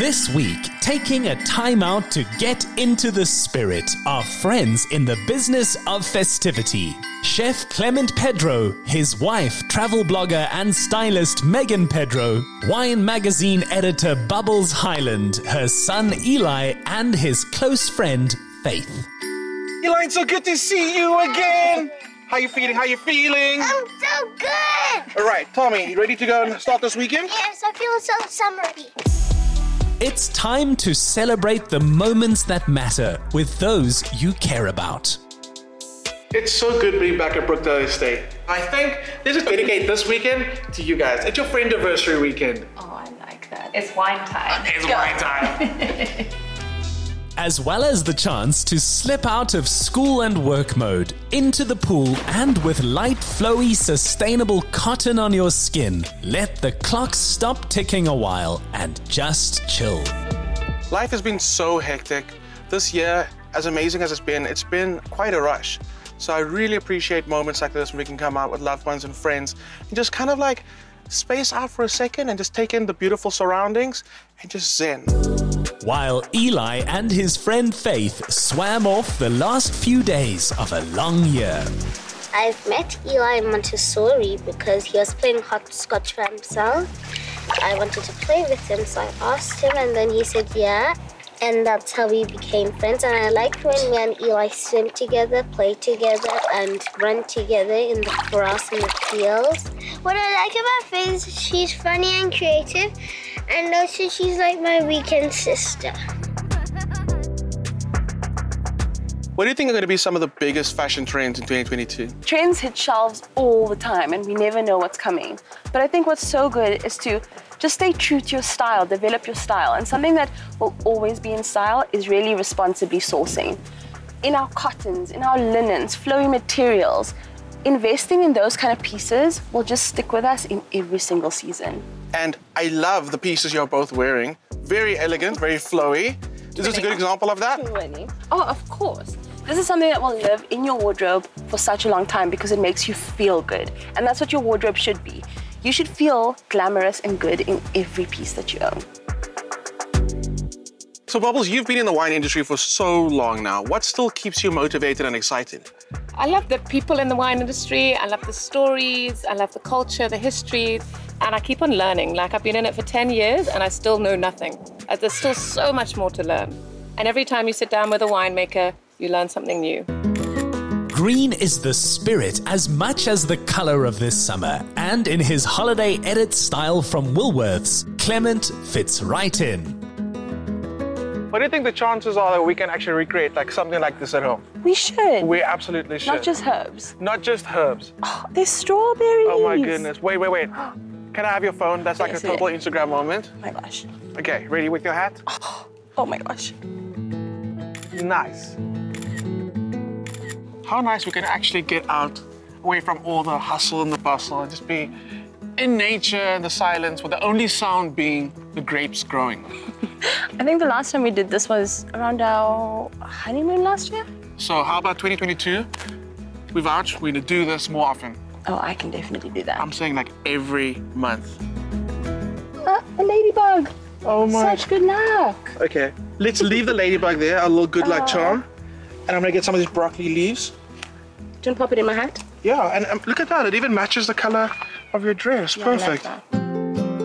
This week, taking a time out to get into the spirit are friends in the business of festivity. Chef Clement Pedro, his wife, travel blogger and stylist Megan Pedro, wine magazine editor Bubbles Hyland, her son Eli, and his close friend Faith. Eli, it's so good to see you again. How you feeling? How you feeling? I'm so good. All right, Tommy, you ready to go and start this weekend? Yes, I feel so summery. It's time to celebrate the moments that matter with those you care about. It's so good being back at Brookdale Estate. I think let's just dedicate this weekend to you guys. It's your friend anniversary weekend. Oh, I like that. It's wine time. It's wine time. as well as the chance to slip out of school and work mode into the pool and with light, flowy, sustainable cotton on your skin. Let the clock stop ticking a while and just chill. Life has been so hectic. This year, as amazing as it's been, it's been quite a rush. So I really appreciate moments like this when we can come out with loved ones and friends and just kind of like space out for a second and just take in the beautiful surroundings and just zen. While Eli and his friend Faith swam off the last few days of a long year. I've met Eli Montessori because he was playing hopscotch by himself. I wanted to play with him, so I asked him, and then he said, yeah. And that's how we became friends. And I like when me and Eli swim together, play together, and run together in the grass and the fields. What I like about Faith is she's funny and creative, and also she's like my weekend sister. What do you think are going to be some of the biggest fashion trends in 2022? Trends hit shelves all the time and we never know what's coming. But I think what's so good is to just stay true to your style, develop your style. And something that will always be in style is really responsibly sourcing. In our cottons, in our linens, flowy materials, investing in those kind of pieces will just stick with us in every single season. And I love the pieces you're both wearing. Very elegant, very flowy. This is this a good example of that? Oh, of course. This is something that will live in your wardrobe for such a long time because it makes you feel good. And that's what your wardrobe should be. You should feel glamorous and good in every piece that you own. So, Bubbles, you've been in the wine industry for so long now. What still keeps you motivated and excited? I love the people in the wine industry. I love the stories. I love the culture, the history. And I keep on learning. Like, I've been in it for 10 years and I still know nothing. Uh, there's still so much more to learn. And every time you sit down with a winemaker, you learn something new. Green is the spirit as much as the color of this summer, and in his holiday edit style from Woolworths, Clement fits right in. What do you think the chances are that we can actually recreate like something like this at home? We should. We absolutely should. Not just herbs. Not just herbs. Oh, there's strawberries. Oh my goodness. Wait, wait, wait. Can I have your phone? That's like Yes, a total it- Instagram moment. Oh my gosh. Okay, ready with your hat? Oh my gosh. Nice. How nice we can actually get out away from all the hustle and the bustle and just be in nature and the silence with the only sound being the grapes growing. I think the last time we did this was around our honeymoon last year. So how about 2022? We vouch, we're gonna do this more often. Oh, I can definitely do that. I'm saying like every month. Uh, a ladybug. Oh my. Such good luck. Okay, let's leave the ladybug there, a little good luck charm. And I'm gonna get some of these broccoli leaves. Do you want to pop it in my hat? Yeah, and um, look at that, it even matches the color of your dress. Yeah, Perfect.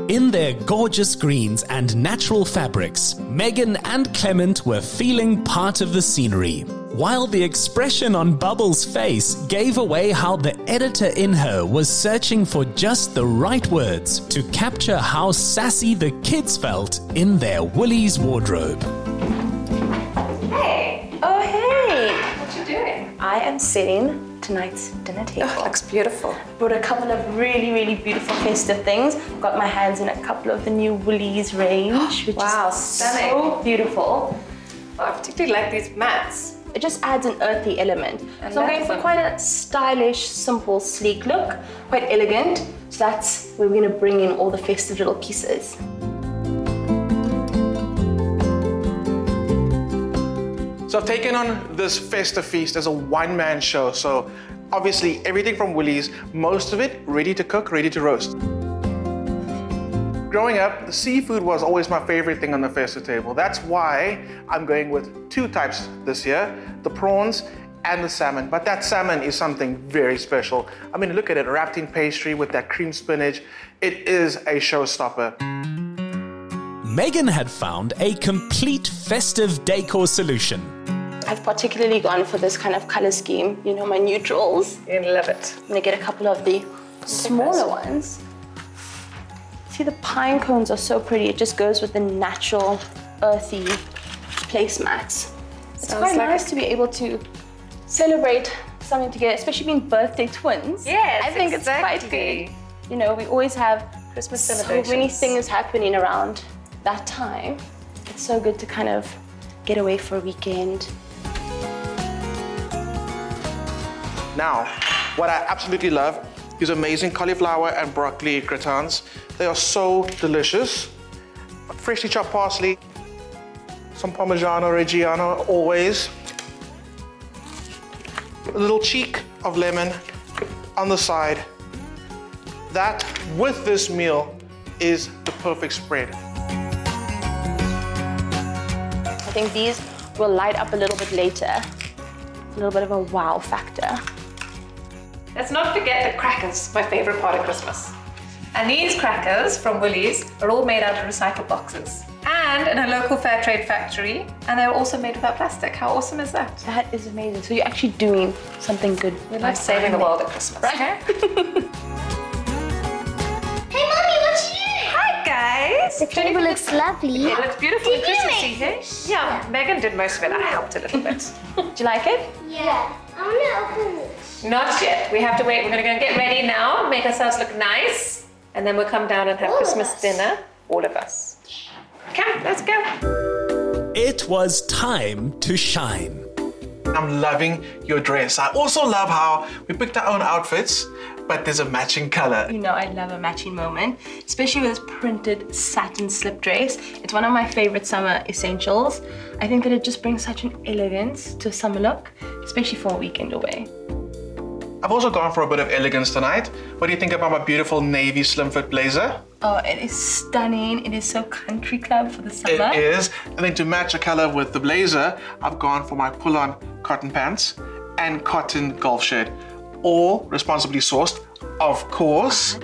In their gorgeous greens and natural fabrics, Megan and Clement were feeling part of the scenery. While the expression on Bubbles' face gave away how the editor in her was searching for just the right words to capture how sassy the kids felt in their Woolies wardrobe. Hey. Oh, hey. What you doing? I am setting tonight's dinner oh, table. Oh, looks beautiful. Brought a couple of really, really beautiful festive things. Got my hands in a couple of the new Woolies range, which Wow, is stunning. so beautiful. Oh, I particularly like these mats. It just adds an earthy element. And so I'm going for quite a stylish, simple, sleek look, quite elegant. So that's where we're gonna bring in all the festive little pieces. So I've taken on this festive feast as a one-man show. So obviously everything from Woolies, most of it ready to cook, ready to roast. Growing up, seafood was always my favorite thing on the festive table. That's why I'm going with two types this year, the prawns and the salmon. But that salmon is something very special. I mean, look at it, wrapped in pastry with that cream spinach. It is a showstopper. Megan had found a complete festive decor solution. I've particularly gone for this kind of color scheme, you know, my neutrals. You love it. I'm gonna get a couple of the smaller ones. See, the pine cones are so pretty. It just goes with the natural, earthy placemats. It's Sounds quite like nice to be able to celebrate something together, especially being birthday twins. Yes, I think it's quite exactly. good. You know, we always have Christmas celebrations. so celebrations. many things happening around that time. It's so good to kind of get away for a weekend. Now, what I absolutely love is amazing cauliflower and broccoli gratins. They are so delicious. Freshly chopped parsley, some Parmigiano Reggiano always. A little cheek of lemon on the side. That, with this meal, is the perfect spread. Think these will light up a little bit later. It's a little bit of a wow factor. Let's not forget the crackers, my favorite part of Christmas. And these crackers from Woolies are all made out of recycled boxes. And in a local fair trade factory, and they're also made without plastic. How awesome is that? That is amazing. So you're actually doing something good. We love saving the world at Christmas. Right. guys! The table looks lovely. It looks beautiful and Did you Christmassy make here. this? Yeah, Megan did most of it. I helped a little bit. Do you like it? Yeah. I want to open this. Not yet. We have to wait. We're going to go and get ready now, make ourselves look nice, and then we'll come down and have All Christmas dinner. All of us. Come, let's go. It was time to shine. I'm loving your dress. I also love how we picked our own outfits, but there's a matching color. You know, I love a matching moment, especially with this printed satin slip dress. It's one of my favorite summer essentials. I think that it just brings such an elegance to a summer look, especially for a weekend away. I've also gone for a bit of elegance tonight. What do you think about my beautiful navy slim fit blazer? Oh, it is stunning. It is so country club for the summer. It is. And then to match the color with the blazer, I've gone for my pull-on cotton pants and cotton golf shirt. All responsibly sourced, of course.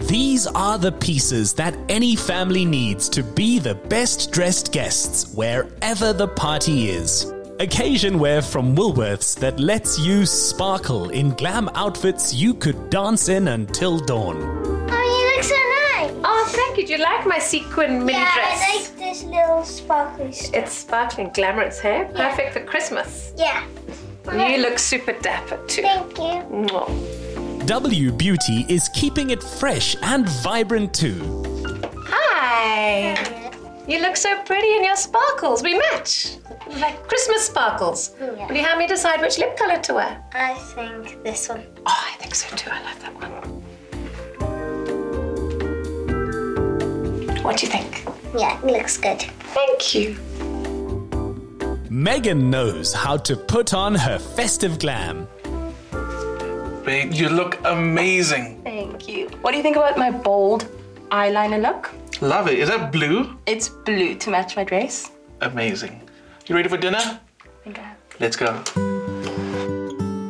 These are the pieces that any family needs to be the best dressed guests wherever the party is. Occasion wear from Woolworths that lets you sparkle in glam outfits you could dance in until dawn. Oh, you look so nice. Oh, thank you. Do you like my sequin mini yeah, dress? I like this little sparkly stuff. It's sparkling, glamorous hair. Perfect for Christmas. yeah. You look super dapper too. Thank you. Mwah. W Beauty is keeping it fresh and vibrant too. Hi. You look so pretty in your sparkles. We match. Like Christmas sparkles. Yeah. Will you help me decide which lip color to wear? I think this one. Oh, I think so too. I love that one. What do you think? Yeah, it looks good. Thank you. Megan knows how to put on her festive glam. Babe, you look amazing. Thank you. What do you think about my bold eyeliner look? Love it. Is that blue? It's blue to match my dress. Amazing. You ready for dinner? I think I have. Let's go.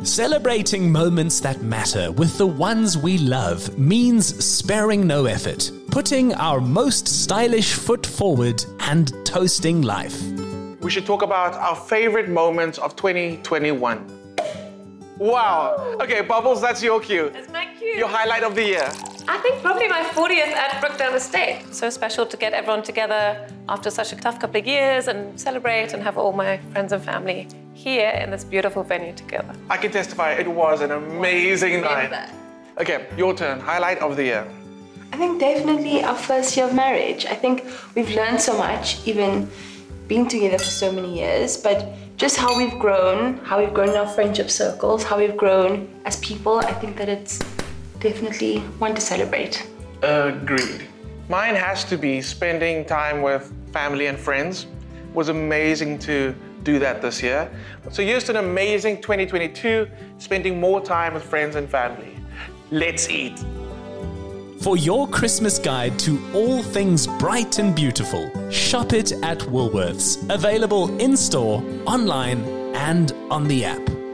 Celebrating moments that matter with the ones we love means sparing no effort, putting our most stylish foot forward, and toasting life. We should talk about our favorite moments of 2021. Wow. Okay, Bubbles, that's your cue. That's my cue. Your highlight of the year. I think probably my 40th at Brookdale Estate. So special to get everyone together after such a tough couple of years and celebrate and have all my friends and family here in this beautiful venue together. I can testify it was an amazing night. Okay, your turn. Highlight of the year. I think definitely our first year of marriage. I think we've learned so much, even being together for so many years, but just how we've grown, how we've grown in our friendship circles, how we've grown as people, I think that it's definitely one to celebrate. Agreed. Mine has to be spending time with family and friends. It was amazing to do that this year. So to an amazing 2022, spending more time with friends and family. Let's eat. For your Christmas guide to all things bright and beautiful, shop it at Woolworths. Available in store, online, and on the app.